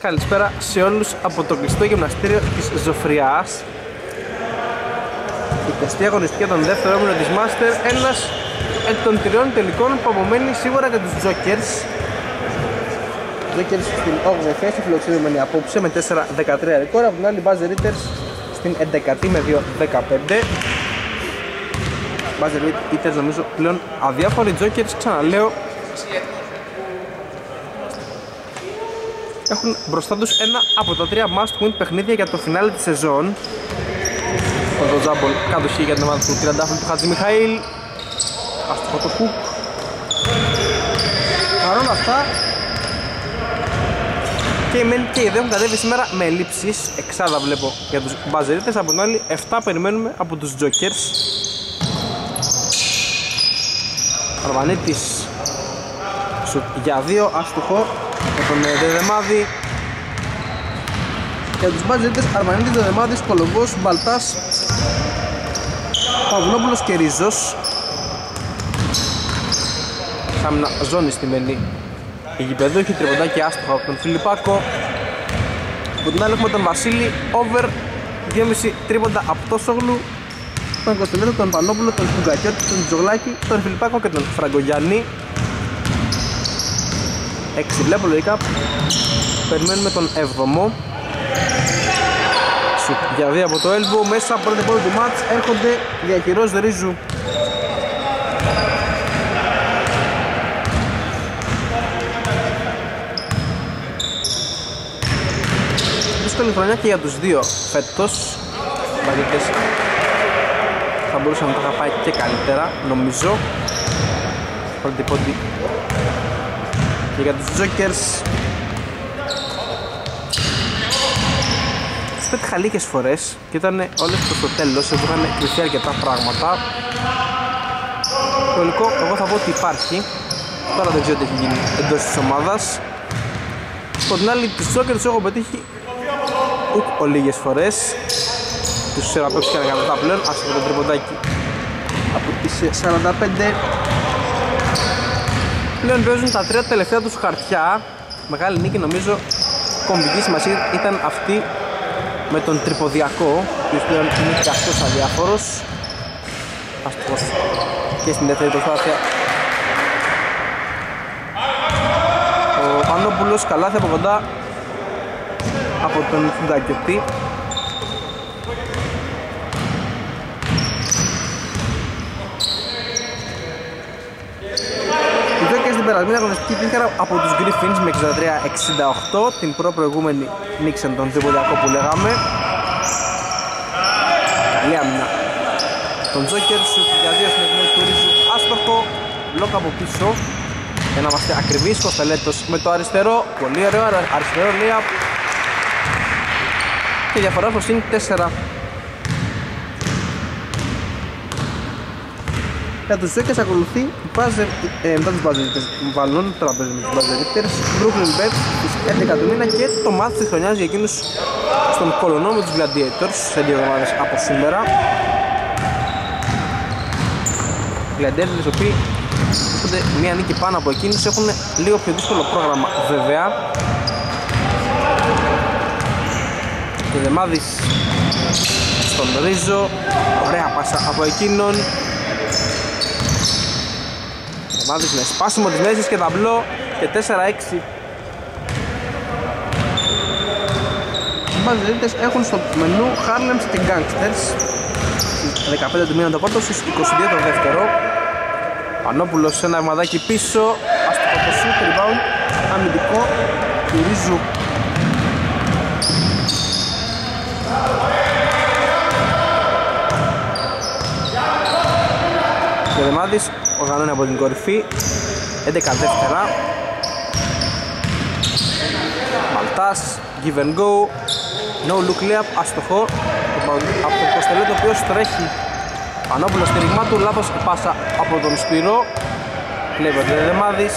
Καλησπέρα σε όλους από το κλειστό γυμναστήριο της Ζωφριάς. Η 20η αγωνιστική τον δεύτερο έμεινο της Μάστερ, ένας εκ των τριών τελικών που απομένει σίγουρα για τους Jokers. Jokers στην 8η θέση, φιλοξενούμενοι απόψε με 4-13 ρεκόρ, από την άλλη Buzzer Eaters στην 11η με 2-15. Buzzer Eaters νομίζω πλέον αδιάφοροι Jokers, ξαναλέω, έχουν μπροστά τους ένα από τα τρία must win παιχνίδια για το φινάλι της σεζόν. Το Τζάμπολ κατοχή για την ομάδα του Τριαντάφλου του Χατζη Μιχαήλ. Αστοχό το Κουκ Παρ' όλα αυτά και οι μεν και οι δε έχουν κατέβει σήμερα με ελλείψεις εξάδα βλέπω για τους μπαζερίτες. Από την άλλη 7 περιμένουμε από τους Jokers. Αρβανίτης για δύο. Αστοχό με τον ε, Δεδεμάδη. Για τους μπάτζετες Αρμανίτης, Δεδεμάδης, Κολομπός, Μπαλτάς Παυλόπουλος και Ρίζος. Σάμινα ζώνη στη μενή η γηπεδού έχει τριβοντάκι άστοχα από τον Φιλιππάκο. Από την άλλη έχουμε τον Βασίλη over 2,5 τρίποντα από το Σόγλου τον Κωνσταντίνο, τον Πανόπουλο, τον Κουγκακιώτη, τον Τζογλάκη, τον Φιλιππάκο και τον Φραγκογιάννη 6 βλέπω λογικά. Περιμένουμε τον 7ο Σουτ. Για δύο από το elbow μέσα από πρώτη πόλη του μάτς έρχονται διαχειρός Ρίζου δύσκολη χρονιά και για τους δύο φέτος. Μπαγίτες θα μπορούσαν να τα είχα πάει και καλύτερα νομίζω. Πρώτη πόντι και για τους Jokers τους πέτυχα λίγες φορές και ήταν όλες προς το τέλος όπου είχαν κρυφθεί αρκετά πράγματα. Το υλικό εγώ θα πω ότι υπάρχει τώρα δεν ξέρω τι έχει γίνει εντός της ομάδας. Από την άλλη τους Jokers τους έχω πετύχει ουκ ο λίγες φορές. Τους ξέρω απ' έξω και αργανωτά πλέον ας το τριποντάκι από τις 45 πλέον παίζουν τα τρία τελευταία τους χαρτιά. Μεγάλη νίκη νομίζω κομβική σημασία ήταν αυτή με τον τρυποδιακό που πλέον είναι και αυτός αδιάφορος. Αστυχώς και στην δεύτερη προσπάθεια. Ο Πανόπουλος καλάθι από κοντά από τον Φουγκακιωτή περασμένη αγωνιστική τύχαρα από τους Griffins με 63-68 την προ προηγούμενη νίξαν τον Τριπολιακό που λέγαμε. Καλή άμυνα. Τον Τζόκερ σου για δύο στην εκμόνη του Ρίζου άστοχο μπλοκ από πίσω. Για να είμαστε ακριβείς Κοσταλέτος με το αριστερό. Πολύ ωραίο αριστερό λία και διαφορά στο συν 4 Για τους Ζέκες ακολουθεί buzzer, ε, μετά τους Buzzers Βαλών, τώρα παίζει με τους Buzzer Brooklyn Bet στις 11 του μήνα και το μάθημα της χρονιάς για εκείνους στον κολονό με τους Gladiators σε δύο εβδομάδες από σήμερα. Gladiators οι οποίοι έχονται μία νίκη πάνω από εκείνους έχουν λίγο πιο δύσκολο πρόγραμμα βέβαια. Και Δεμάδης στον Ρίζο ωραία πάσα από εκείνον Μάδης με σπάσιμο της μέσης και ταμπλό και 4-6 Οι Μπαζερίτες έχουν στο μενού Harlem City Gangsters. 15 του μήνα το πρώτο, στις 22 το δεύτερο. Πανόπουλος σε ένα ευμαδάκι πίσω Αστοχο το shoot, rebound, αμυντικό του Ρίζου Και Δεμάδης οργανώνει από την κορυφή. 11 δεύτερα. Μαλτάς, give and go. No look layup, αστοχό από τον Κοστελέ το οποίος τρέχει Πανόπουλο στηριγμά του, λάθος πάσα από τον Σπύρο. Κλέβεται Δεμάδης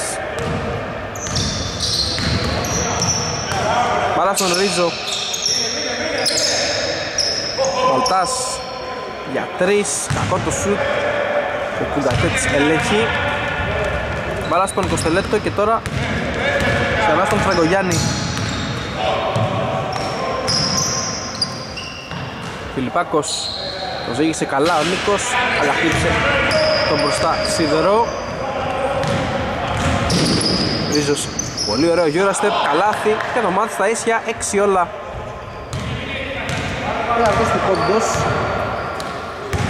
Παρά στον Ρίζο. Μαλτάς για τρεις, κακό το σουτ ο Κουγκατέτης ελέγχει. Μπαλά στον Κοστελέτο και τώρα ξανά στον Φραγκογιάννη. Φιλιππάκος το ζήγησε καλά ο Νίκος αλλά χτύπησε τον μπροστά σίδερο Ρίζος πολύ ωραίο Eurostep, καλάθι και το μάτι στα ίσια 6 όλα. Ελαφρώς του κόντος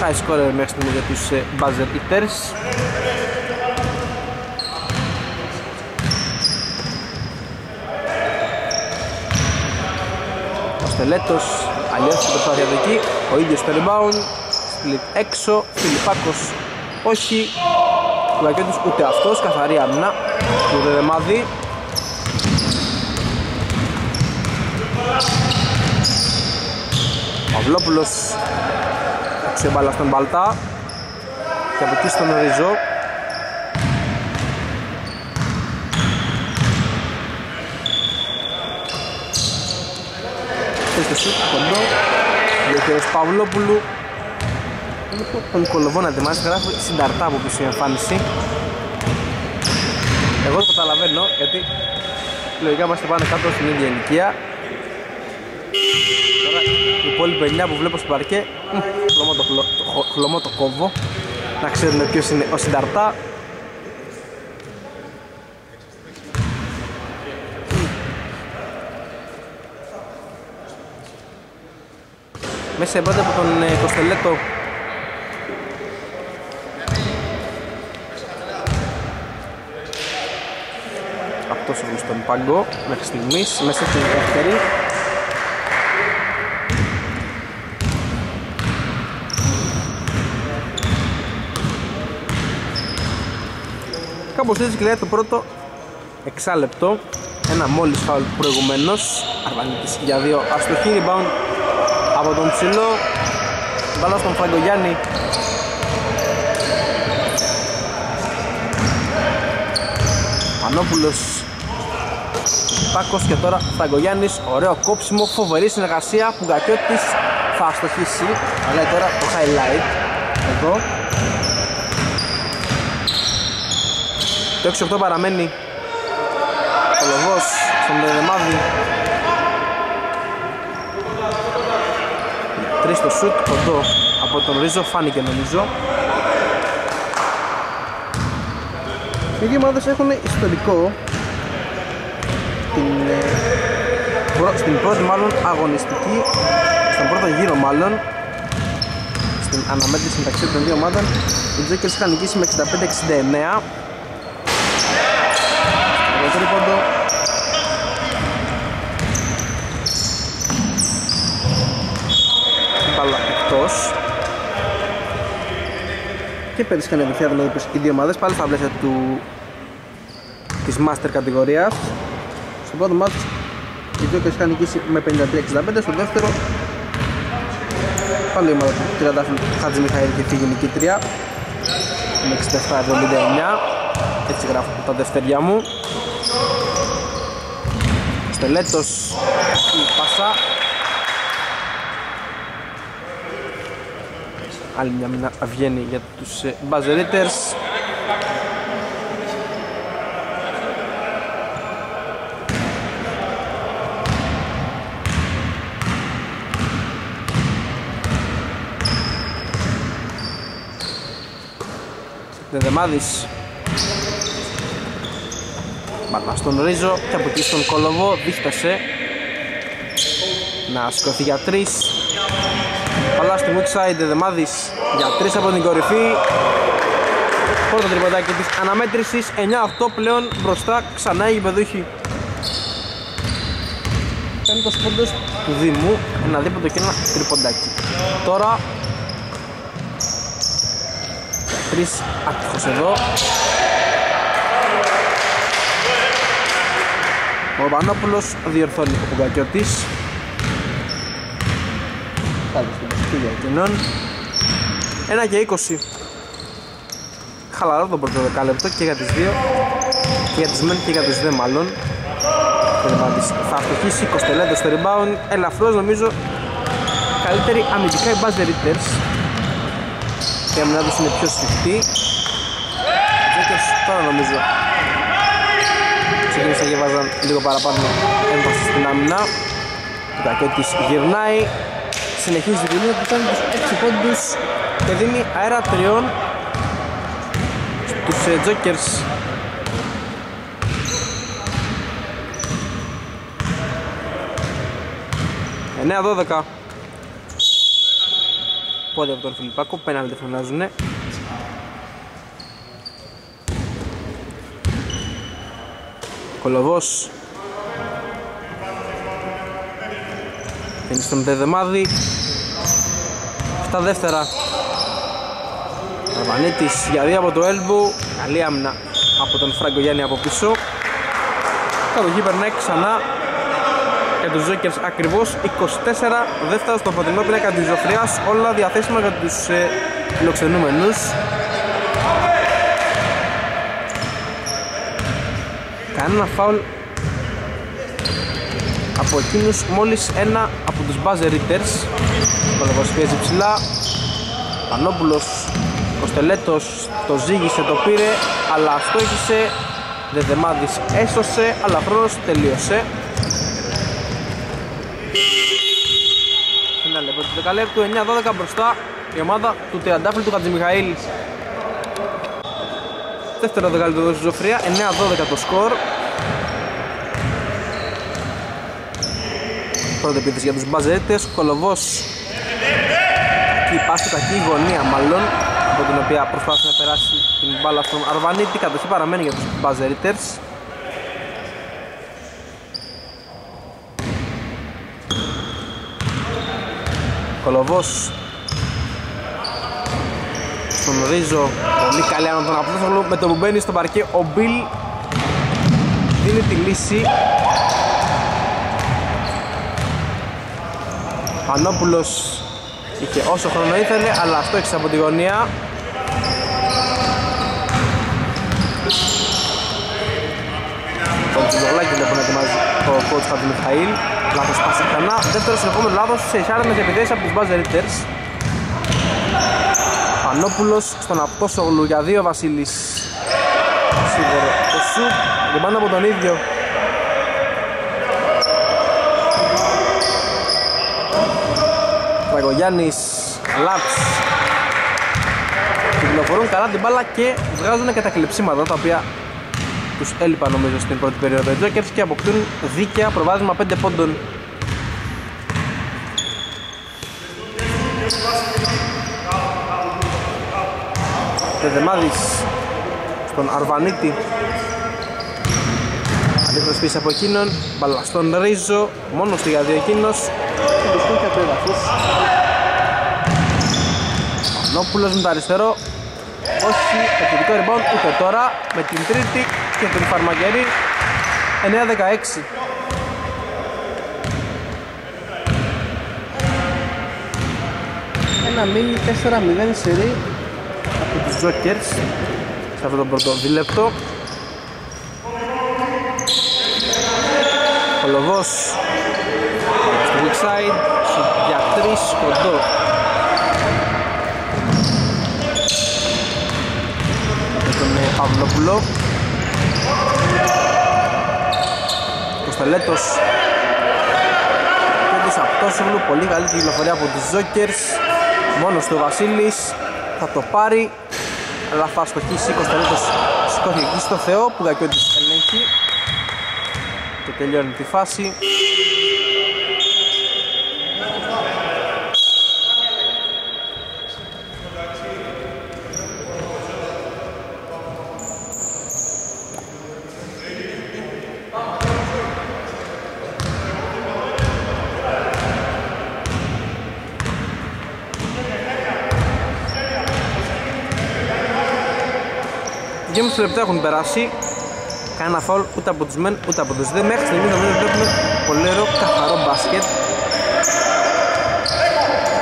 high scorer μέχρι στιγμή για τους ε, buzzer eaters. Ο Στελέτος αλλιώς την προσπάθεια εδώ εκεί. Ο ίδιος στο rebound split έξω. Φιλιππάκος όχι. Κουλακιώτης ούτε αυτός. Καθαρή άμυνα. Του Δεδεμάδη Παυλόπουλος ξεμπάλα στον Μπαλτά και από εκεί στον Ριζό Θέστε σου, κοντό. Διόχειρος Παυλόπουλου. Τον Κολοβό να ετοιμάσει γράφει συνταρτά από πίσω η εμφάνιση. Εγώ το καταλαβαίνω γιατί λογικά είμαστε πάνε κάτω στην ίδια ηλικία Τώρα οι υπόλοιποι 9 που βλέπω στο παρκέ χλωμό το, χλωμό το κόβω. Να ξέρουν ποιος είναι ο Συνταρτά. Μέσα πρώτα από τον ε, Κοστελέτο αυτός ο στον πάγκο μέχρι στιγμής μέσα στην δεύτερη Κάπως έτσι κλειδάει το πρώτο εξάλεπτο. Ένα μόλις φάουλ προηγουμένως. Αρβανίτης για δύο. Αστοχή rebound από τον ψηλό μπαλά στον Φραγκογιάννη. Πανόπουλος. Πάκος και τώρα Φραγκογιάννης. Ωραίο κόψιμο, φοβερή συνεργασία. Που Γκακιώτης θα αστοχίσει. Αλλά τώρα το highlight. Εδώ Το 6-8 παραμένει. Ο Λοβός στον Δεδεμάδη Τρεις στο σουτ, κοντό από τον Ρίζο, φάνηκε νομίζω. Οι δύο ομάδες έχουν ιστορικό την, ε, στην πρώτη μάλλον αγωνιστική στον πρώτο γύρο μάλλον στην αναμέτρηση μεταξύ των δύο ομάδων. Οι Τζόκερς είχαν νικήσει με 65-69 τρίποντο. Μπάλα εκτός. Και πέτυχαν επιτυχία δηλαδή οι δύο ομάδες πάλι στα πλαίσια του της Master κατηγορίας. Στο πρώτο μάτς οι δύο είχαν νικήσει με 53-65 στο δεύτερο πάλι η ομάδα του Τριαντάφυλλου Χατζη Μιχαήλ και φύγει νικήτρια με 67-79 έτσι γράφω τα δευτεριά μου Στελέτος η Πασά άλλη μια μήνα βγαίνει για τους ε, Buzzeritters Δεδεμάδης Μπαλά στον Ρίζο και από εκεί στον Κολοβό δίχτασε να σηκωθεί για τρεις. Παλάς στο Wickside Δεδεμάδης για τρεις από την κορυφή. Πρώτο τριποντάκι της αναμέτρησης. 9-8 πλέον μπροστά ξανά η γηπεδούχη. Πέμπτος πόντος του Δήμου ένα δίποτο και ένα τριποντάκι. Τώρα τρεις άτυχος εδώ Ο Βανόπουλος διορθώνει ο Πουγκακιώτης Πάλι στην προσοχή για εκείνον. 1 και 20 Χαλαρό το πρώτο δεκάλεπτο και για τις δύο. Και για τις μεν και για τις δε μάλλον. Θα αυτοχίσει 20 λεπτό στο rebound. Ελαφρώς νομίζω καλύτερη αμυντικά οι buzzer eaters και η αμυνά τους είναι πιο σφιχτή. Τζέκερς τώρα νομίζω ξεκίνησαν και βάζαν λίγο παραπάνω έμβαση στην άμυνα. Ο Κακέτης γυρνάει συνεχίζει τη δουλειά του κάνει τους 6 πόντους και δίνει αέρα τριών στους ε, Jokers 9-12 Πόδι από τον Φιλιππάκο, πέναλτι φωνάζουνε Κολοβός. Είναι στον Δεδεμάδη. Στα δεύτερα. Αρβανίτης για δύο από το Έλβου Καλή άμυνα από τον Φράγκο Γιάννη από πίσω. Κατοχή περνάει ξανά. Για τους Ζόκερς ακριβώς. 24 δεύτερα στο φωτεινό πίνακα της Ζωφριάς όλα διαθέσιμα για τους ε, φιλοξενούμενους κανένα φάουλ από εκείνους μόλις ένα από τους buzzer eaters. Ο πιέζει ψηλά. Πανόπουλος Κοστελέτος το ζήγησε, το πήρε αλλά στόχισε Δεδεμάδης έσωσε αλλά χρόνος τελείωσε. Φινάλε πρώτη δεκαλέπτου 9-12 μπροστά η ομάδα του Τριαντάφυλλου του Χατζημιχαήλ. Δεύτερο δεκαλέπτου εδώ στη Ζωφρία 9-12 το σκορ Πρώτη επίθεση για τους μπαζέτες. Κολοβός Κακή πάση, κακή γωνία μάλλον από την οποία προσπάθησε να περάσει την μπάλα στον Αρβανίτη. Κατοχή παραμένει για τους μπαζερίτες Κολοβός στον Ρίζο πολύ καλή άνω τον Απόστολο με το που μπαίνει στο παρκέ ο Μπιλ δίνει τη λύση Πανόπουλος είχε όσο χρόνο ήθελε αλλά αυτό έχεις από τη γωνία. Τον Τζιζολάκη βλέπω να ετοιμάζει ο coach Χατζη Μιχαήλ. Λάθος πάση ξανά. Δεύτερος συνεχόμενο λάθος. Σε εισάρμες επιθέσεις από τους Buzzer Eaters. Πανόπουλος στον Απτόσογλου για δύο Βασίλης Σίγουρο το σουτ πάνω από τον ίδιο Παγογιάννης Λάπς κυκλοφορούν καλά την μπάλα και βγάζουν και τα κλεψίματα τα οποία τους έλειπαν νομίζω στην πρώτη περίοδο. Οι Jokers και αποκτούν δίκαια προβάδισμα 5 πόντων. Τεδεμάδης στον Αρβανίτη. Αντίθετος πίσω από εκείνον Μπαλά στον Ρίζο Μόνος στη για δύο εκείνος. Και το σκούκια του έδαφους Πανόπουλος με το αριστερό. Όχι επιθετικό rebound ούτε τώρα με την τρίτη και τον Φαρμακερή. 9-16 ένα μίνι 4-0 σερί από τους Jokers σε αυτό το πρώτο δίλεπτο ο Λοβός στο weak side για 3 κοντό Παυλόπουλο Κωνσταλέτος Πέντης Απτόσογλου πολύ καλή κυκλοφορία από τους Ζόκερς μόνος του Βασίλης. Θα το πάρει. Αλλά θα στοχίσει Κωνσταλέτος σηκώθηκε εκεί στο Θεό που Γακιώτης ελέγχει και τελειώνει τη φάση λεπτά έχουν περάσει. Κανένα φάουλ ούτε από τους μεν ούτε από τους δε. Μέχρι στιγμής νομίζω βλέπουμε πολύ ωραίο καθαρό μπάσκετ.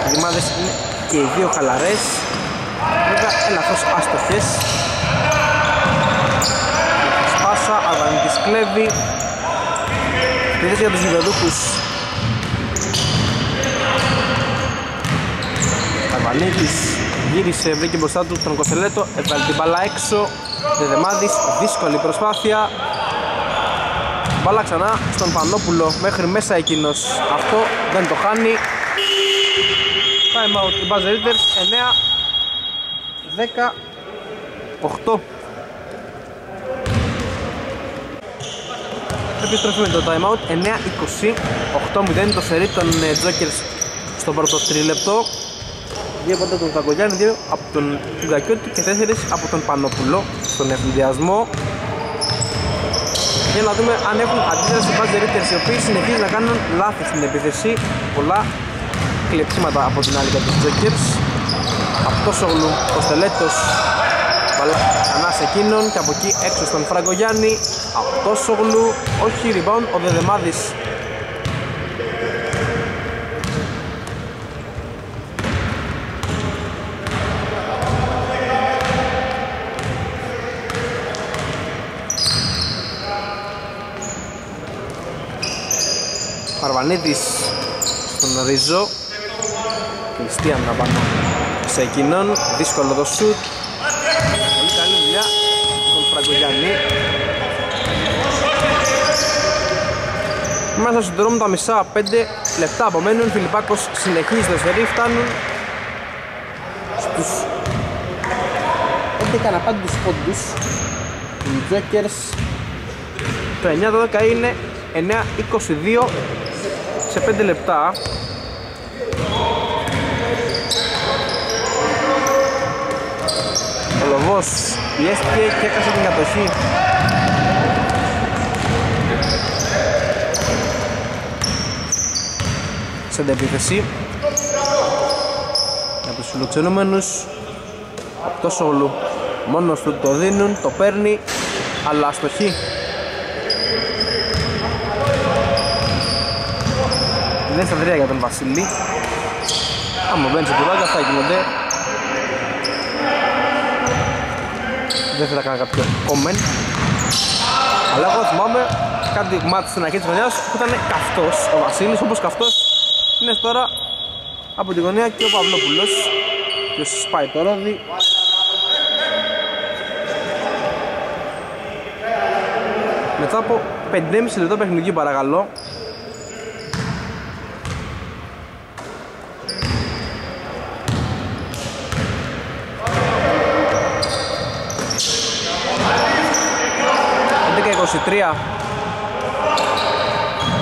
Οι δημάδες είναι και οι δύο χαλαρές. Βέβαια ελαφρώς άστοχες. Σπάσα, Αλβανίτης κλέβει. Πήρες για τους γηπεδούχους Αλβανίτης γύρισε, βρήκε μπροστά του τον Κοσελέτο, έβαλε την μπάλα έξω Δεδεμάδης, δύσκολη προσπάθεια. Μπάλα ξανά στον Πανόπουλο μέχρι μέσα εκείνος. Αυτό δεν το χάνει. Time out οι Buzzer Eaters 9 18 Επιστροφή με το time out 9-20 8-0 το σερί των ε, Jokers στο πρώτο τρίλεπτο. Δύο από τον Κακογιάννη, δύο από τον Γκακιώτη και τέσσερις από τον Πανόπουλο στον ευθυνδιασμό για να δούμε αν έχουν αντίδραση οι Buzzer Eaters οι οποίοι συνεχίζουν να κάνουν λάθη στην επίθεση. Πολλά κλεψίματα από την άλλη για τους Jokers Αυτόσογλου, ο Στελέτος Μπαλά ξανά σε εκείνον και από εκεί έξω στον Φράγκο Γιάννη Αυτόσογλου, όχι rebound, ο Δεδεμάδης Παρβανίδης στον Ρίζο. Χριστίαν να πάνω σε εκείνον. Δύσκολο το σουτ. Πολύ καλή δουλειά τον Φραγκογιάννη. Μέσα στον δρόμο τα μισά 5 λεπτά απομένουν. Φιλιππάκος συνεχίζει το σερί φτάνουν στους 11 αναπάντητους πόντους. Οι Jokers το 9-12 είναι 9-22 σε 5 λεπτά. Ο Λοβός πιέστηκε και έκασε την κατοχή. Σε αντεπίθεση για τους φιλοξενούμενους από το Σόλου μόνος του το δίνουν, το παίρνει αλλά αστοχή Δεν στα τρία για τον Βασίλη. Άμα μπαίνεις σε πουράκια αυτά γίνονται. Δεν θα κάνω κάποιο comment. Αλλά εγώ θυμάμαι κάτι μάτι στην αρχή της χρονιάς που ήταν καυτός ο Βασίλης όπως καυτός είναι τώρα από τη γωνία και ο Παυλόπουλος. Και σπάει το ρόδι. Μετά από 5,5 λεπτό παιχνιδί παρακαλώ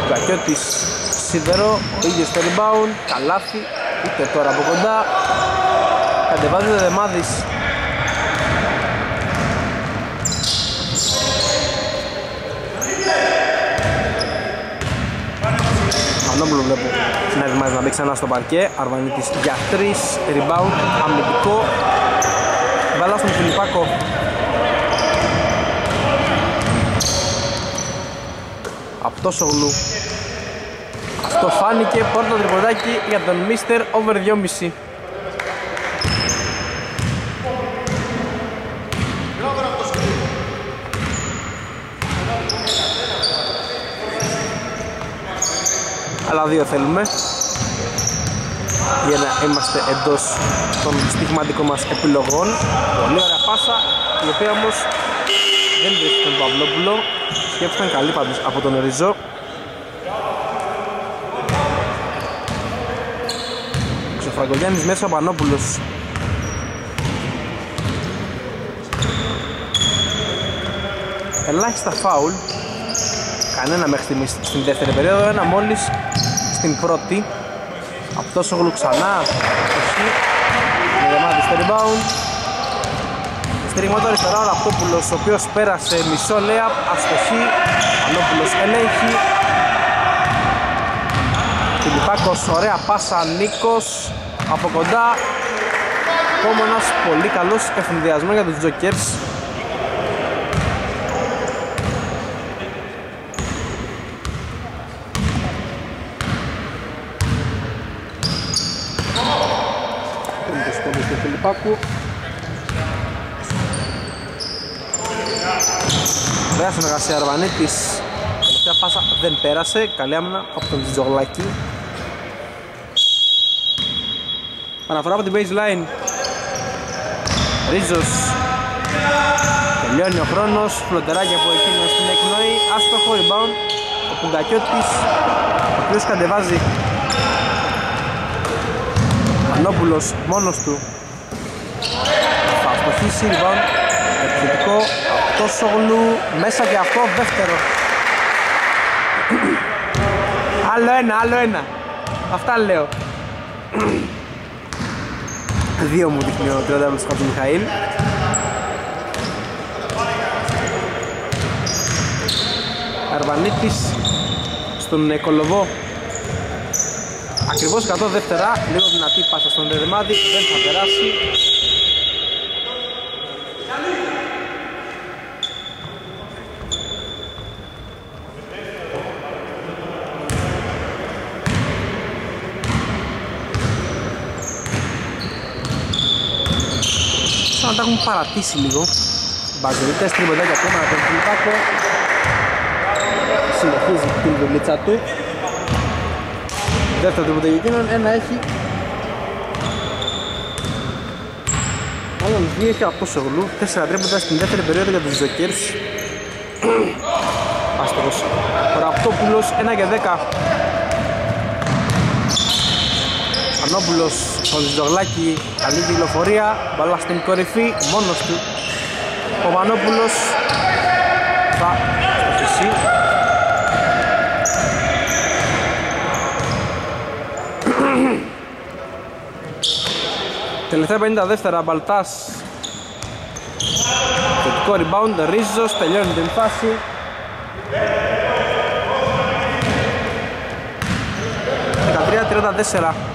Κακιώτης Σίδερο, ο ίδιος στο rebound, καλάθι, είτε τώρα από κοντά. Κατεβάζει ο Δεμάδης. Ανώμουλο βλέπω να ετοιμάζει να μπει ξανά στο παρκέ. Αρβανίτης για 3, rebound, αμυντικό. Μπαλά στον Φιλιππάκο το γλου Αυτό φάνηκε πρώτο τριποδάκι για τον Μίστερ over 2,5 Αλλά δύο θέλουμε. Για να είμαστε εντός των στοιχηματικών μας επιλογών. Πολύ ωραία πάσα η οποία όμως δεν βρίσκει τον Παυλόπουλο σκέφτηκαν καλή πάντως. Από τον Ριζό Ξεφραγκογιάννης μέσα ο Πανόπουλος. Ελάχιστα φάουλ. Κανένα μέχρι στιγμής στην δεύτερη περίοδο. Ένα μόλις στην πρώτη. Από τόσο γλου ξανά. Με γεμάτη στο rebound Στριγμό το αριστερά ο Ραπτόπουλος ο οποίος πέρασε μισό λέα αστοχή Ανόπουλος ελέγχει. Φιλιππάκος ωραία πάσα Νίκος από κοντά. Ακόμα ένας πολύ καλός ευθυνδιασμός για τους Jokers του Ωραία συνεργασία Αρβανίτης. Τελευταία πάσα δεν πέρασε. Καλή άμυνα από τον Τζογλάκη. Παναφορά από την baseline. Ρίζος. Τελειώνει ο χρόνος. Φλωτεράκι από εκείνο στην εκνοή. Άστοχο rebound. Ο Πουγκακιώτης Ο οποίος κατεβάζει. Ανόπουλος μόνος του. Θα αστοχίσει rebound. Επιθετικό από το Σογλου μέσα και αυτό δεύτερο. Άλλο ένα, άλλο ένα. Αυτά λέω. Δύο μου δείχνει ο 30 του Μιχαήλ. Αρβανίτης στον Κολοβό Ακριβώς 100 δεύτερα, λίγο δυνατή πάσα στον Δεδεμάδη, δεν θα περάσει τα έχουν παρατήσει λίγο. Μπαζελίτες, τριμοντάκια ακόμα από τον Φιλιππάκο. Συνεχίζει την δουλίτσα του. Δεύτερο τριμοντάκι εκείνον, ένα έχει. Μάλλον δύο έχει απός Σογλού, τέσσερα τρίποντα στην δεύτερη περίοδο για τους Ζοκέρς. Άστοχος. Ραπτόπουλος, 1 για 10. Στεφανόπουλος στον Ζητογλάκη καλή κυκλοφορία μπαλά στην κορυφή μόνος του. Ο Μανόπουλος θα στοχίσει Τελευταία 50 δεύτερα Μπαλτάς. Θετικό rebound Ρίζος τελειώνει την φάση. Tira da terceira.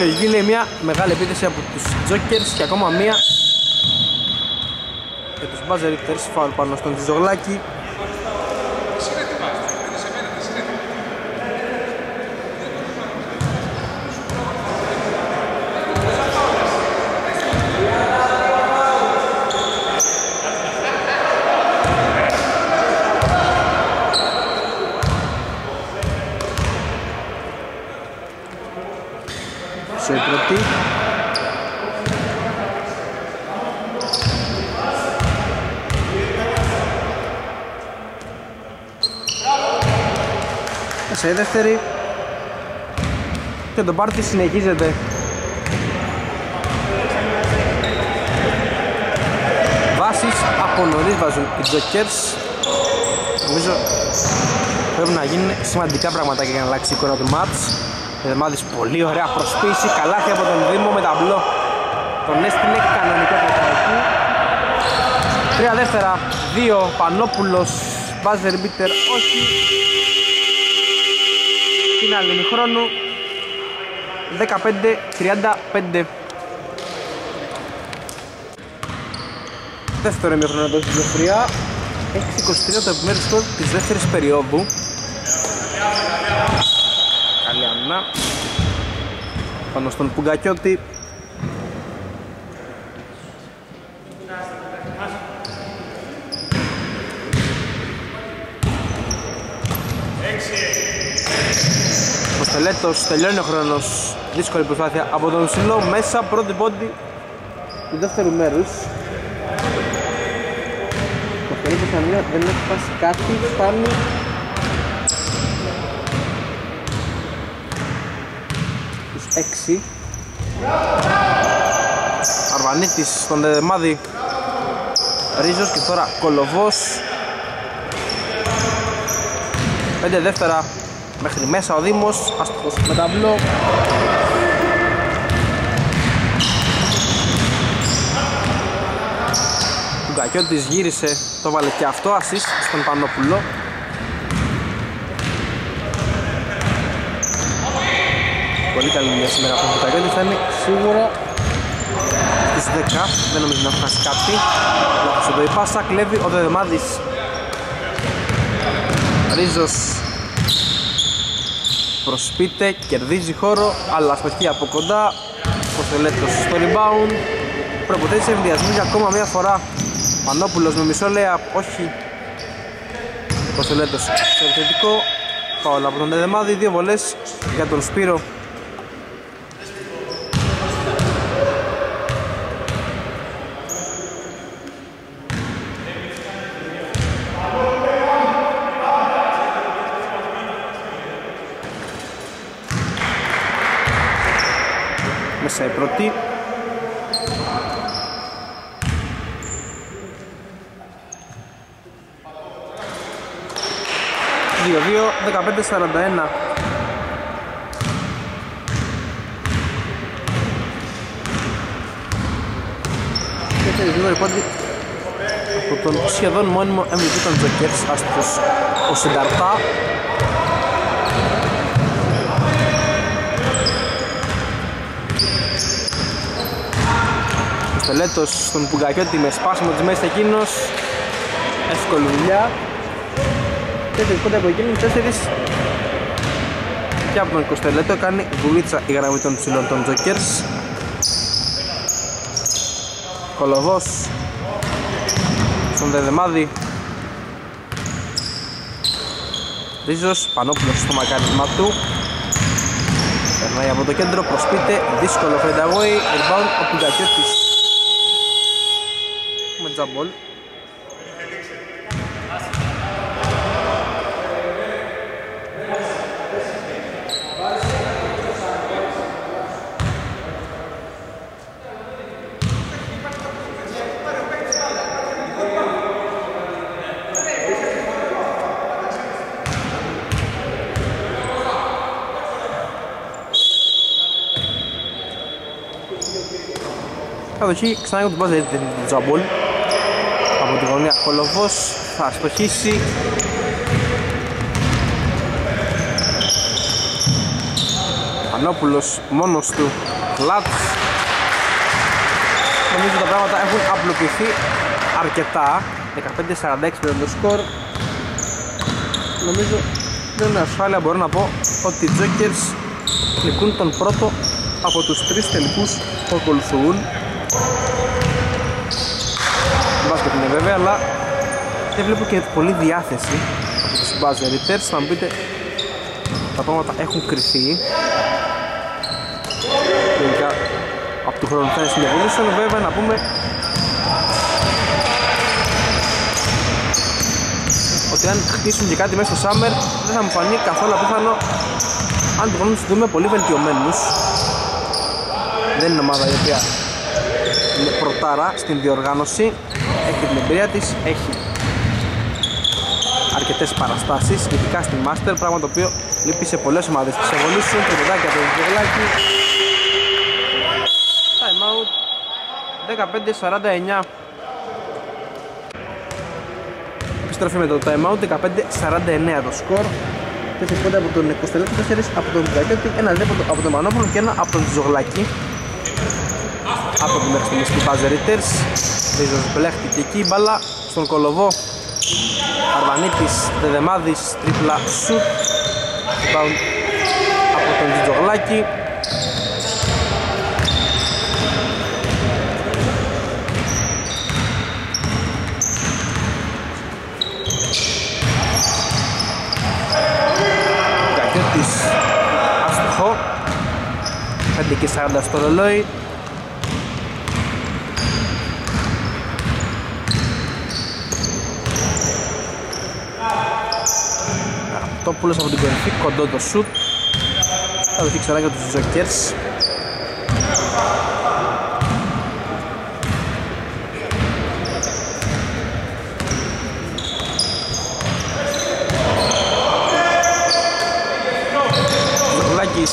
Λογική είναι μια μεγάλη επίθεση από τους Jokers και ακόμα μια για τους Buzzer Eaters, φάουλ πάνω στον Τζιζογλάκη σε δεύτερη. Και το πάρτι συνεχίζεται. Βάσεις από νωρίς βάζουν οι Jokers Νομίζω πρέπει να γίνουν σημαντικά πράγματα για να αλλάξει η εικόνα του μάτς. Δεμάδης πολύ ωραία προσποίηση, καλάθι από τον Δήμο με ταμπλό Τον έστειλε κανονικό εκεί Τρία δεύτερα, δύο Πανόπουλος, Μπάζερ Μπίτερ, όχι είναι άλλη χρόνου 15-35 Δεύτερο ημίχρονο εδώ στην Γεφρία 6-23 το επιμέρους σκορ της δεύτερης περίοδου. Καλή άμυνα Πάνω στον Πουγκακιώτη Στελέτος τελειώνει ο χρόνος. Δύσκολη προσπάθεια από τον Σιλό μέσα πρώτη πόντι του δεύτερου μέρους. Το Φελίπος Αμία δεν έχει πάσει κάτι φτάνει. Τους 6 Αρβανίτης στον Δεδεμάδη Ρίζος και τώρα Κολοβός. 5 δεύτερα μέχρι μέσα ο Δήμος άστοχος. Με ταμπλό του Κακιώτης γύρισε το βάλε και αυτό assist στον Πανόπουλο. Πολύ καλή δουλειά σήμερα από τον Κακιώτη θα είναι σίγουρα στις 10 δεν νομίζω να έχω χάσει κάτι. Λάθος εδώ η πάσα κλέβει ο Δεδεμάδης Ρίζος προσπίτε, κερδίζει χώρο, αλλά αστοχή από κοντά. Κοστελέτος στο rebound. Προποθέτησε ενδιασμούς για ακόμα μια φορά. Πανόπουλος με μισό λέα, όχι. Κοστελέτος σε επιθετικό. Πάω από τον Εδεμάδη, δύο βολές για τον Σπύρο άμεσα η πρώτη. 2-2, 15-41. Δεύτερη γρήγορη πόντι από τον σχεδόν μόνιμο MVP των Jokers, άστοχος ο Σινταρτά. Ο Στελέτος στον Πουγκακιώτη με σπάσιμο της μέσης εκείνος. Εύκολη δουλειά. Τέσσερις πόντι από εκείνον, τέσσερις και από τον Κοστελέτο κάνει δουλίτσα η γραμμή των ψηλών των Jokers. Κολοβός στον Δεδεμάδη Ρίζος, Πανόπουλος στο μακάρισμά του Περνάει από το κέντρο, προσπίτε, δύσκολο fade away, rebound ο Πουγκακιώτης Έχουμε τζαμπολ Κατοχή ξανά για τον Μπάζερ την Τζαμπολ από τη γωνία. Κολοβός θα στοχίσει. Πανόπουλος μόνος του. Λάτς Νομίζω τα πράγματα έχουν απλοποιηθεί αρκετά. 15-46 πήρε το σκορ. Νομίζω δεν είναι ασφάλεια μπορώ να πω ότι οι Jokers νικούν τον πρώτο από τους τρεις τελικούς που ακολουθούν μπάσκετ είναι βέβαια, αλλά δεν βλέπω και πολύ διάθεση από τους buzzer eaters. Θα μου πείτε, τα πράγματα έχουν κρυθεί. Γενικά, από του χρόνου θα είναι στην Evolution. Βέβαια, να πούμε ότι αν χτίσουν και κάτι μέσα στο Summer δεν θα μου φανεί καθόλου απίθανο αν του χρόνου τους δούμε πολύ βελτιωμένους δεν είναι ομάδα η οποία είναι πρωτάρα στην διοργάνωση έχει την εμπειρία της, έχει αρκετές παραστάσεις, ειδικά στη Master, πράγμα το οποίο λείπει σε πολλές ομάδες της Evolution, τρεπεδάκι από το Βιγελάκι. Time out, 15-49. Επιστροφή με το time out, 15-49 το σκορ. 4 πόντα από τον Κοστελέτο, 4 από τον Βιγελάκι, ένα λεπτό από τον Μανόπουλο και ένα από τον Τζογλάκη. Από την μέχρι στιγμής του Buzzer Eaters. Ρίζος μπλέχτηκε εκεί η μπάλα στον Κολοβό. Αρβανίτης, Δεδεμάδης, τρίπλα σουτ. Rebound από τον Τζιτζογλάκη. Κακιώτης άστοχο 5 και 40 στο ρολόι Τόπουλος από την κορυφή, κοντό το σουτ. Θα δοθεί ξανά για τους Jokers Ζουγλάκης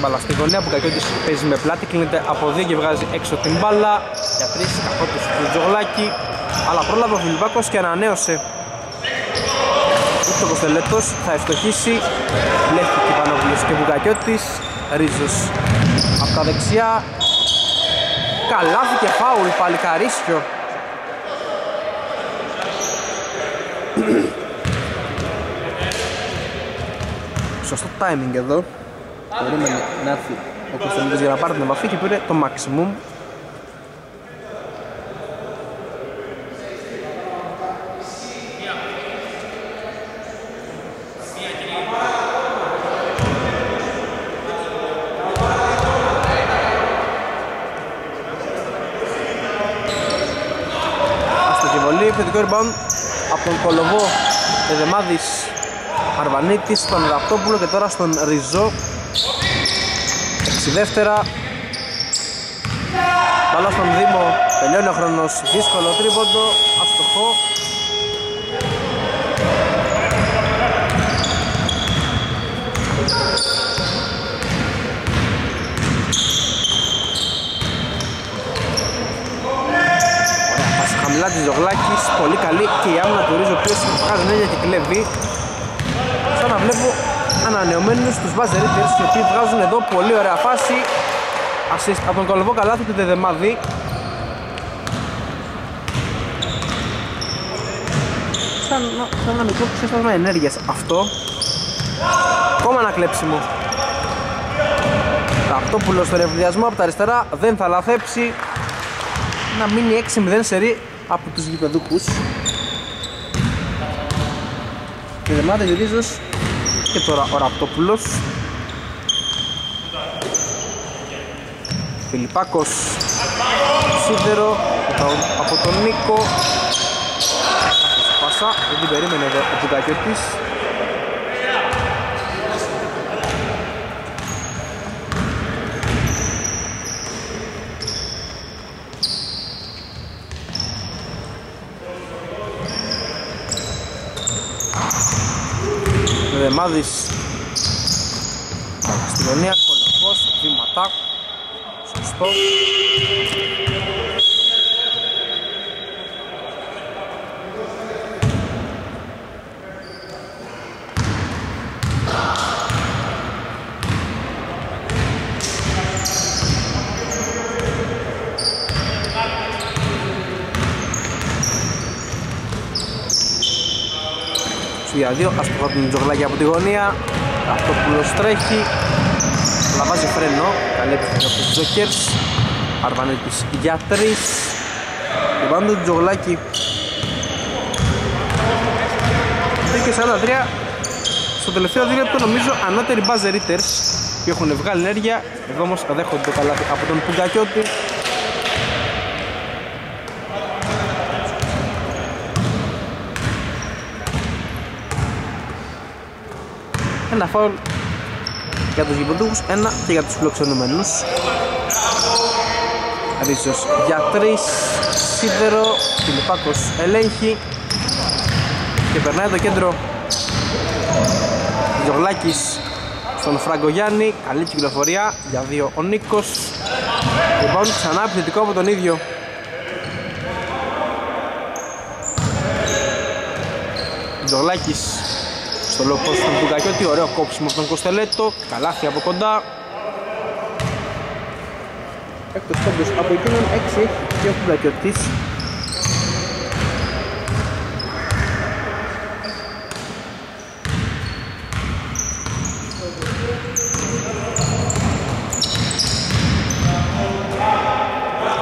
μπάλα στη γωνία που κακιώτης παίζει με πλάτη κλείνεται από δύο και βγάζει έξω την μπάλα. Για τρεις κακό του Τζογλάκη. Αλλά πρόλαβε ο Φιλιππάκος και ανανέωσε ο Κοστελέτος θα ευστοχίσει Λέχτη Κυπανόπουλος και Βουγκακιώτης Ρίζος από τα δεξιά. Καλάθι και φάουλ παλικαρίσιο. Σωστό timing εδώ. Περίμενε να έρθει ο Κωνσταντίνος για να πάρει την επαφή και πήρε το maximum επιθετικό rebound από τον Κολοβό Εδεμάδης Αρβανίτης στον Ραπτόπουλο και τώρα στον Ριζό. 6 δεύτερα Μπαλά στον Δήμο, τελειώνει ο χρόνος, δύσκολο τρίποντο, αστοχό. χαμηλά της Ζογλάκης, πολύ καλή και η άμυνα του Ρίζο ποιος βγάζει ενέργεια και κλέβει. Σαν να βλέπω ανανεωμένους τους Μπαζερίτες οι οποίοι βγάζουν εδώ πολύ ωραία φάση. Assist από τον κολοβό καλάθι του Δεδεμάδη. Σαν, σαν ένα μικρό ξέσπασμα ενέργειας αυτό. Ακόμα ένα κλέψιμο. Ταυτόπουλος στο ρευδιασμό από τα αριστερά. Δεν θα λαθέψει. Να μείνει 6-0 σερί από τους γηπεδούκους Δεδεμάδη Ρίζος και τώρα ο Ραπτόπουλος. Φιλιππάκος. Σίδερο από τον Νίκο. Πάσα, δεν την περίμενε εδώ ο Πουγκακιώτης Δεμάδης Στην γωνία, κολοφός, βήματα. Σωστό για δύο, ας πω την τζογλάκια από τη γωνία αυτό που τρέχει αλλά βάζει φρένο καλή επιστήμη από τους Τζόκερς Αρβανίτης για τρεις πάνω του τζογλάκι και 43 στο τελευταίο δίλεπτο νομίζω ανώτεροι buzzer eaters που έχουν βγάλει ενέργεια. Εδώ όμως δέχονται το καλάθι από τον Πουγκακιώτη ένα φάουλ για τους γηπεδούχους, ένα και για τους φιλοξενούμενους. Ρίσος για τρεις, Σίδερο, Φιλιππάκος ελέγχει και περνάει το κέντρο. Γιωγλάκης στον Φράγκο Γιάννη, καλή κυκλοφορία για δύο. Ο Νίκος Λοιπόν ξανά επιθετικό από τον ίδιο. Γιωγλάκης στο λόγο του Μπουκακιώτη, ωραίο κόψιμο στον Κοστελέτο, καλάθι από κοντά. Έκτος πόντος από εκείνον 6 έχει και ο Μπουκακιώτης.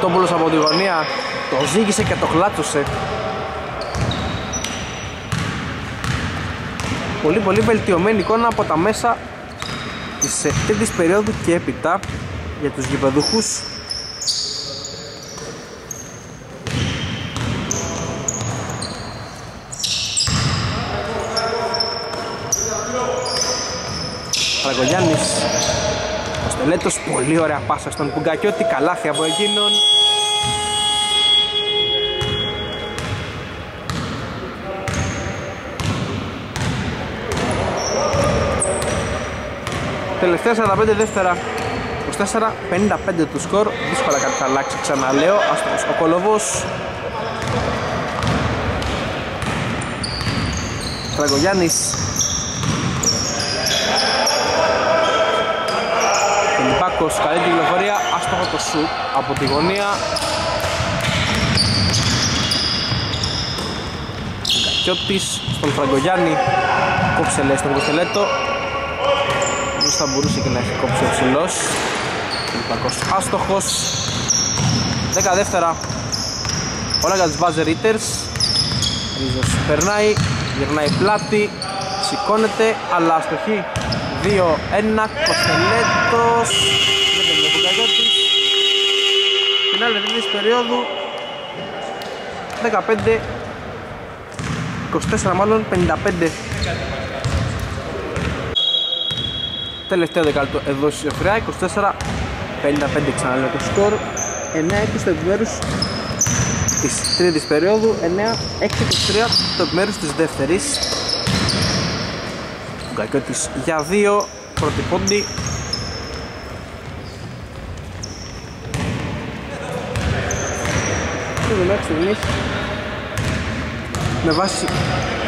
Τόμπολος από τη γωνία το ζήγησε και το χλάτσωσε πολύ πολύ βελτιωμένη εικόνα από τα μέσα της τρίτης περίοδου και έπειτα για τους γηπεδούχους. Φραγκογιάννης ο Στελέτος πολύ ωραία πάσα στον Κουγκακιώτη καλάθι από εκείνον Τελευταία 45 δεύτερα. 24-55 του σκορ. Δύσκολα κάτι θα αλλάξει ξαναλέω. Άστος ο Κολοβός. Τραγκογιάννης Φιλιππάκος καλή την κυκλοφορία. Άστοχο το σουτ από τη γωνία. Γκακιώτης στον Φραγκογιάννη Κόψε λέει στον Κοστελέτο θα μπορούσε και να έχει κόψει ο ψηλός. Λιπακός άστοχος. 10 δεύτερα. Όλα για τους buzzer eaters. Ρίζος περνάει, γυρνάει πλάτη σηκώνεται αλλά αστοχή. 2-1 Κοστελέτος. Δεν τελειώσει ο Καγιώτης Φινάλε τρίτης περίοδου. 15 24 μάλλον 55 τελευταίο δεκάλεπτο εδώ στη Σεφριά 24 55 ξαναλέω το σκορ. 9-20 στο επιμέρους της τρίτης περίοδου. 9-6-23 το επιμέρους της δεύτερης. Γκακιώτης για 2 πρώτη πόντι και μέχρι στιγμής με βάση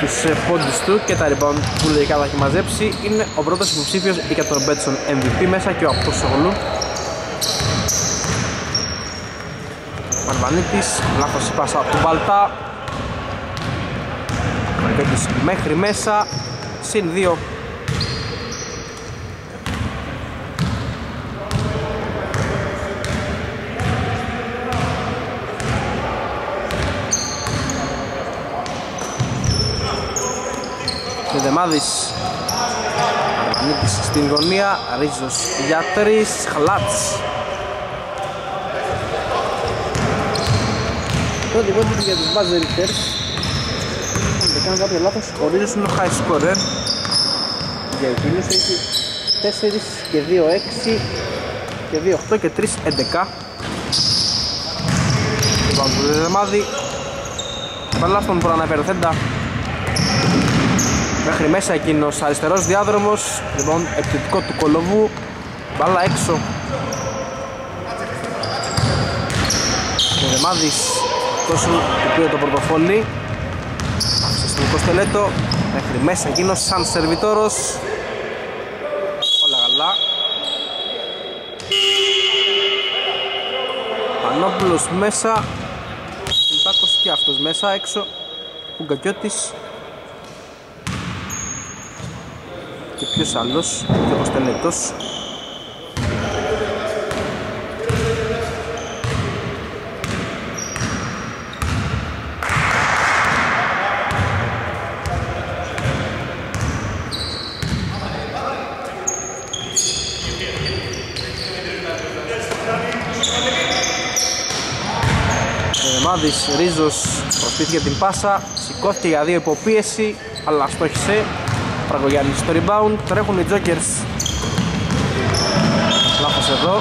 τους ε, πόντους του και τα rebound που λογικά θα έχει μαζέψει είναι ο πρώτος υποψήφιος για τον Μπέτσον MVP μέσα και ο Απτόσογλου Μαρβανίτης, λάθος η πάσα του Μπαλτά. Μαρκέτης μέχρι μέσα, συν 2 Δεμάδης. Αρμανίτης στην γωνία Ρίζος για τρεις Χλάτς. Πρώτη πόντη για τους Buzzer Eaters Αν δεν κάνω κάποιο λάθος Ο Ρίζος είναι ο high scorer. Για εκείνους έχει 4 και 2 6 και 2 8 και 3 11 Λοιπόν, το Δεμάδη Παλάστον προαναφερθέντα Μέχρι μέσα εκείνος αριστερός διάδρομος Λοιπόν επιθετικό του Κολοβού Μπάλα έξω. Ο Δεμάδης Τόσο του πήρε το πορτοφόλι. Στον Κοστελέτο Μέχρι μέσα εκείνος σαν σερβιτόρος. Όλα καλά. Πανόπουλος μέσα. Συμπάκος και αυτός μέσα έξω. Πουγκακιώτης και ποιος άλλος και ο Κοστελέτος Μάδης Ρίζος προσπίθηκε την πάσα, σηκώθηκε για δύο υποπίεση, αλλά στόχισε Πραγωγιάννης στο rebound, τρέχουν οι Jokers Λάθος εδώ.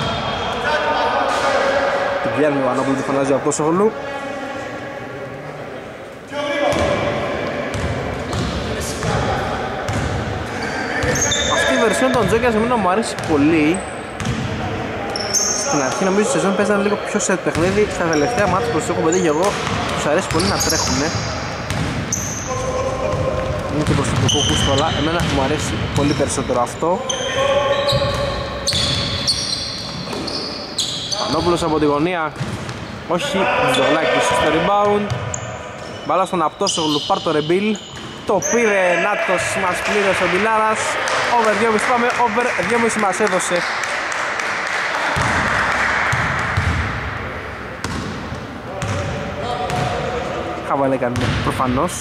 Την πιάνει ο Ανόπουλου του φωνάζει από τόσο γολού Αυτή η βερσιόν των Jokers εμένα μου αρέσει πολύ. Στην αρχή νομίζω ότι η σεζόν παίζανε λίγο πιο set παιχνίδι. Στα τελευταία μάτια που έχω πετύχει εγώ τους αρέσει πολύ να τρέχουνε είναι και προσωπικό γούστο αλλά εμένα μου αρέσει πολύ περισσότερο αυτό. Πανόπουλος από τη γωνία. Όχι, Ζογλάκης στο rebound. Μπάλα στον Απτόσογλου, πάρ το ρεμπίλ Το πήρε, Νάτος μας πλήρωσε ο Μπιλάρας. Over 2,5 πάμε, over 2,5 μας έδωσε. Χαβαλέ έκανε προφανώς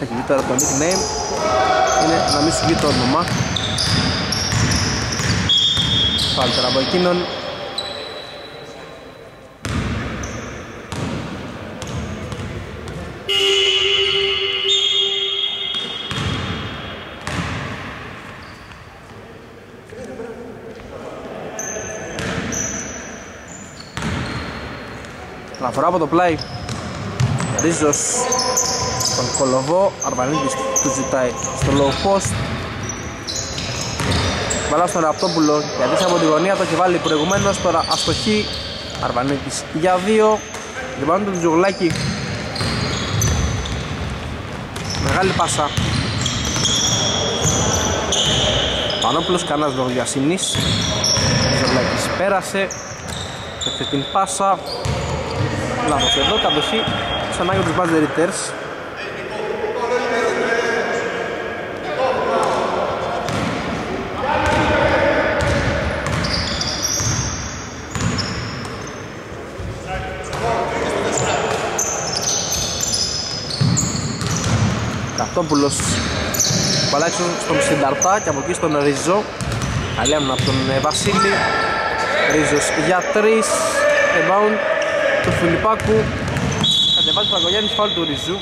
έχει βγει τώρα το nickname. Είναι να μην σου βγει το όνομα. Πάλι τώρα από εκείνον. Αναφορά από το play Ρίζος στον Κολοβό Αρβανίτης του ζητάει στο low post. Βαλά στον Ραπτόπουλο γιατί από τη γωνία το έχει βάλει προηγουμένως. Τώρα αστοχή Αρβανίτης για δύο. Λοιπόν του Τζουγλάκη. Μεγάλη πάσα. Πανόπουλος κανένας Βογδιασίνης Τζουγλάκης πέρασε. Έφερε την πάσα. Λάθος εδώ, κατοχή. Ξανά για τους Buzzer Στρατόπουλος παλάξουν στον Συνταρτά και από εκεί στον Ρίζο. Αλέμνα από τον ε, Βασίλη. Ρίζος για 3 rebound του Φιλιππάκου. Κατεβάζει ο Παγκογιάννης φάουλ του Ρίζου.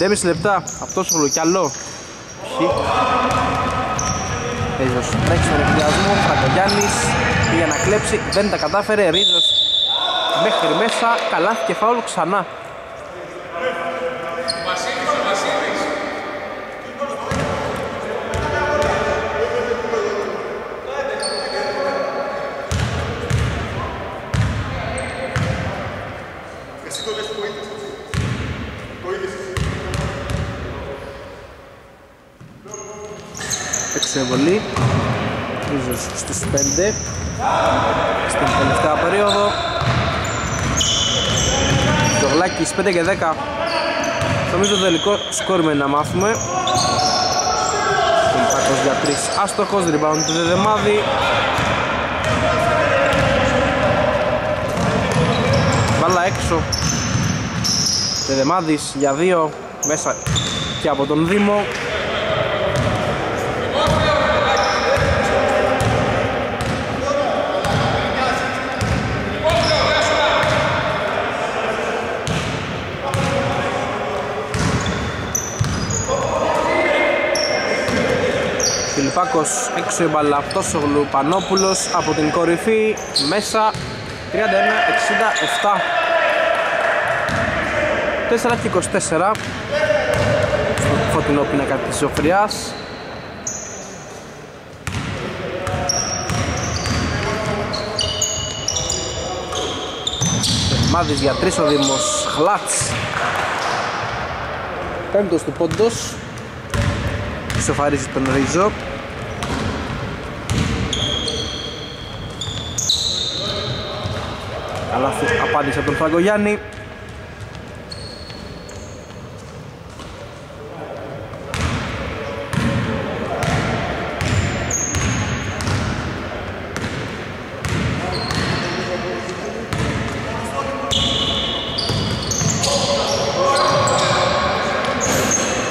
5,5 λεπτά. Από τόσο γλουκιαλό Ρίζος. Τρέχει στον εκδιασμό, Φραγκογιάννης. Πήγε να κλέψει, δεν τα κατάφερε, Ρίζος. Μέχρι μέσα, καλάθι και φάουλ ξανά. Εξεβολή Ίσως στους 5 Στην τελευταία περίοδο. Τζογλάκης 5 και 10 Νομίζω το τελικό σκόρ να μάθουμε. Πάκος για 3 άστοχος, rebound του Δεδεμάδη. Βάλα έξω. Δεδεμάδης για 2 μέσα και από τον Δήμο Φιλιππάκος έξω η μπαλά Πτώσογλου Πανόπουλος από την κορυφή μέσα 31-67 4 και 24 στο φωτεινό πίνακα της Ζωφριάς. Μάδης για τρεις ο Δήμος Χλάτς. Πέμπτος του πόντος. Ισοφαρίζει τον Ρίζο Αλλά απάντησε από τον Φραγκογιάννη.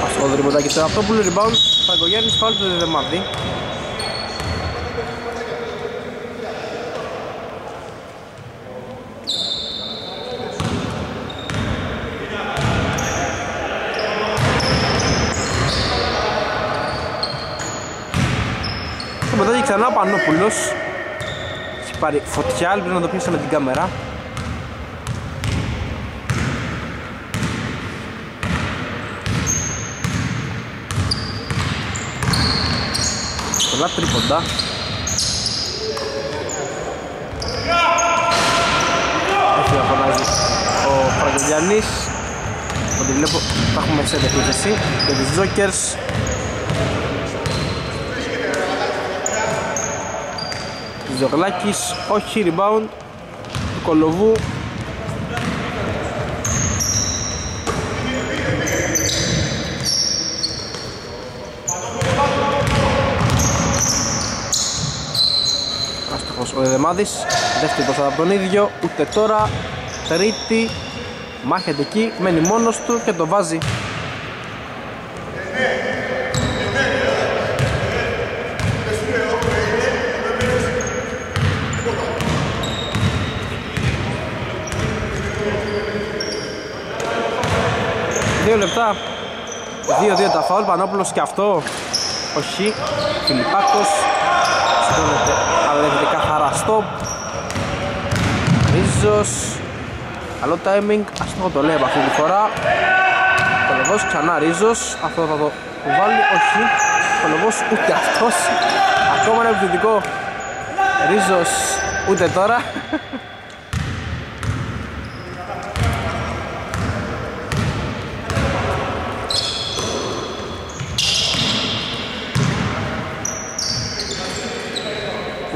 Αυτό το ρημοντάκι στο Αυτόπουλο, rebound, Φραγκογιάννης, φάουλ του Δεδεμάδη ξανά ο Πανόπουλος. Έχει πάρει φωτιά, πρέπει να το πιάσει με την κάμερα. Πολλά τρίποντα. Έχει να φωνάζει ο Φραγκογιάννης. Ό,τι βλέπω. Θα έχουμε σε επίθεση. Για τους Jokers Ζογλάκης, όχι rebound του Κολοβού. Άστοχος ο Δεδεμάδης, δεύτερη μπροστά από τον ίδιο, ούτε τώρα, τρίτη, μάχεται εκεί, μένει μόνος του και το βάζει Δύο λεπτά. 2-2 τα φάουλ, Πανόπουλος και αυτό. Όχι, Φιλιππάκος. Σηκώνεται, αλλά έχετε καθαρά stop. Ρίζος. Καλό timing, ας το το λέει από αυτή τη φορά. Κολοβός ξανά Ρίζος. Αυτό θα το βάλει, όχι. Κολοβός ούτε αυτός. Ακόμα ένα επιθετικό. Ρίζος ούτε τώρα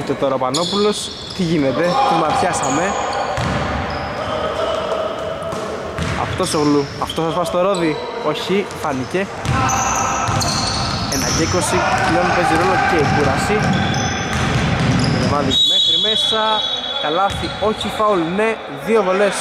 Ούτε τώρα ο Πανόπουλος. Τι γίνεται, τι ματιάσαμε Αυτός ο γλου, αυτός θα σπάσει το ρόδι Όχι, φάνηκε. Ένα και 20, πλέον παίζει ρόλο και η κούραση. Μέχρι μέσα. Καλάθι, όχι φάουλ, ναι, δύο βολές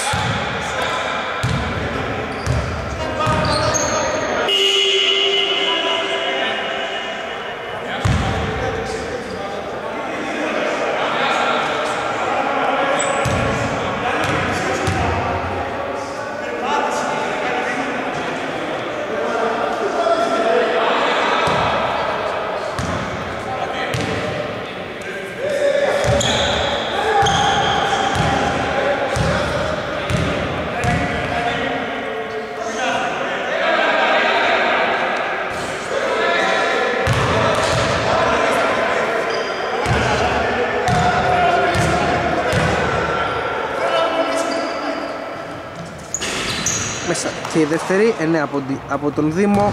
και η δεύτερη 9 από, τη- από τον Δήμο.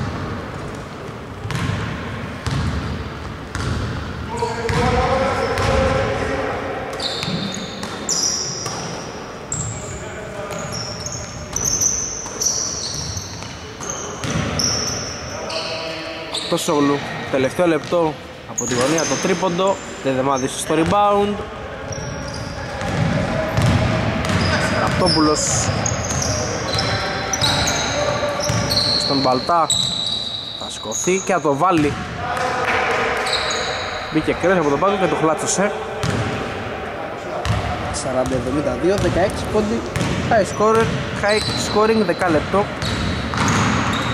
Το Σόγλου τελευταίο λεπτό από τη γωνία το τρίποντο δεν δεμάδισε στο rebound. Ραπτόπουλος στον Μπαλτά. Θα σκοθεί και θα το βάλει. Μπήκε κρέας από τον πάγκο και το χλάτσωσε. 40-72, 16 πόντι. High scorer, high scoring 10 λεπτό.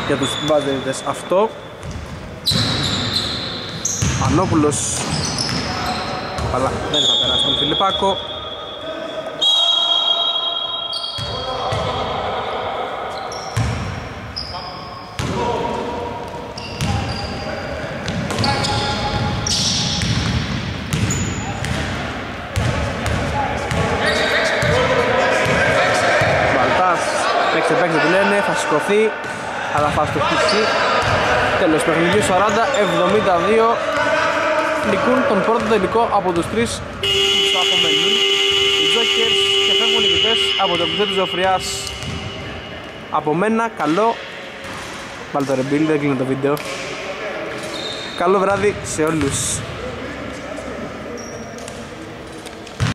Για τους μπάζεριτες αυτό. Ανόπουλος. Αλλά δεν θα περάσει τον Φιλιππάκο Μπαλτάς παίξε παίξε του λένε θα σηκωθεί αλλά θα στο χτίσει τέλος παιχνιδιού 40-72 νικούν τον πρώτο τελικό από τους τρεις που θα απομένουν. Οι Jokers και φεύγουν οι νικητές από το επίπεδο της Ζωφριάς. Από μένα καλό. Βάλτε το ρεμπίλ, δεν κλείνω το βίντεο. Καλό βράδυ σε όλους